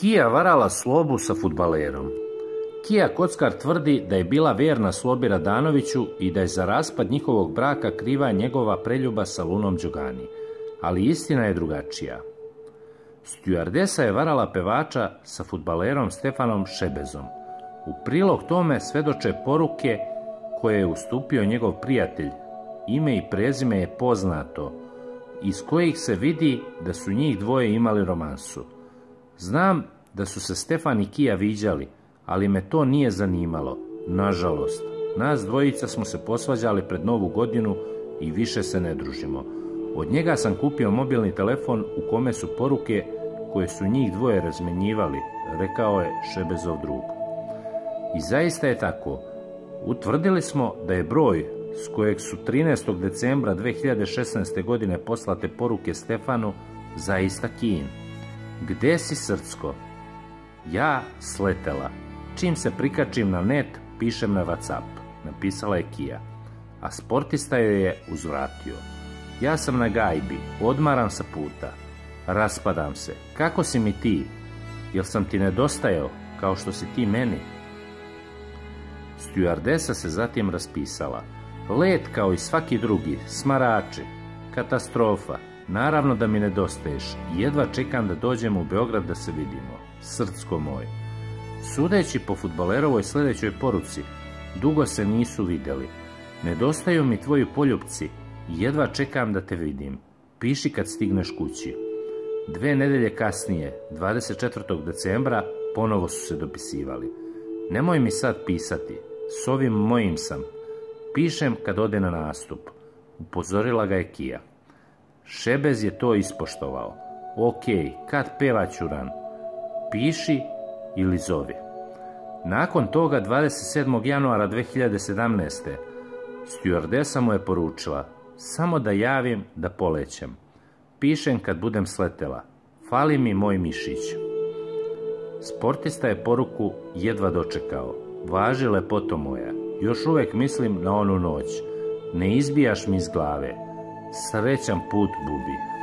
Kija varala slobu sa futbalerom. Kija Kockar tvrdi da je bila vjerna Slobi Radanoviću i da je za raspad njihovog braka kriva njegova preljuba sa Lunom Đugani. Ali istina je drugačija. Stjuardesa je varala pevača sa futbalerom Stefanom Šebezom. U prilog tome svedoče poruke koje je ustupio njegov prijatelj. Ime i prezime je poznato, iz kojih se vidi da su njih dvoje imali romansu. Znam da su se Stefan i Kija viđali, ali me to nije zanimalo. Nažalost, nas dvojica smo se posvađali pred novu godinu i više se ne družimo. Od njega sam kupio mobilni telefon u kome su poruke koje su njih dvoje razmenjivali, rekao je Šebezov drug. I zaista je tako. Utvrdili smo da je broj s kojeg su 13. decembra 2016. godine poslate poruke Stefanu zaista Kin. Gde si srcko? Ja sletela. Čim se prikačim na net, pišem na Whatsapp. Napisala je Kija. A sportista joj je uzvratio. Ja sam na gajbi, odmaram sa puta. Raspadam se. Kako si mi ti? Jel sam ti nedostajao, kao što si ti meni? Stjuardesa se zatim raspisala. Let kao i svaki drugi, smarači, katastrofa. Naravno da mi nedostaješ jedva čekam da dođem u Beograd da se vidimo. Srcko moj. Sudeći po futbolerovoj sljedećoj poruci, dugo se nisu vidjeli. Nedostaju mi tvoji poljupci, jedva čekam da te vidim. Piši kad stigneš kući. Dve nedelje kasnije, 24. decembra, ponovo su se dopisivali. Nemoj mi sad pisati, s ovim mojim sam. Pišem kad ode na nastup. Upozorila ga je Kija. Šebez je to ispoštovao. Ok, kad peva Ćuran? Piši ili zovi. Nakon toga 27. januara 2017. stjuardesa mu je poručila samo da javim da polećem. Pišem kad budem sletela. Fali mi moj mišić. Sportista je poruku jedva dočekao. Važi lepoto moja. Još uvijek mislim na onu noć. Ne izbijaš mi iz glave. Srećan put, Bubi.